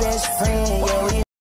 best friend, yeah,